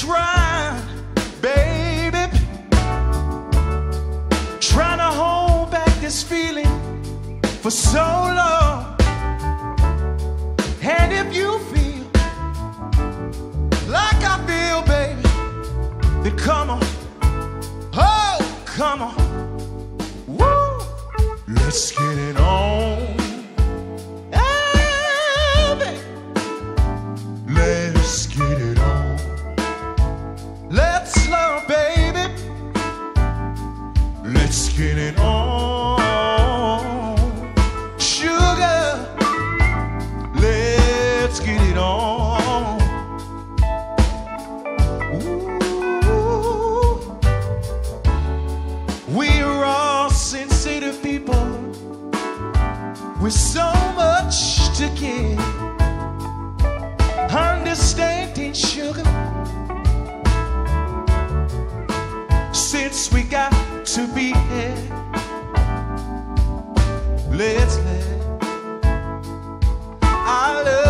trying, baby, trying to hold back this feeling for so long. And if you feel like I feel, baby, then come on, oh, come on, woo, let's get it on. Sugar, let's get it on. Ooh. We're all sensitive people with so much to give. Understanding sugar since we got to be here, Let's let our love.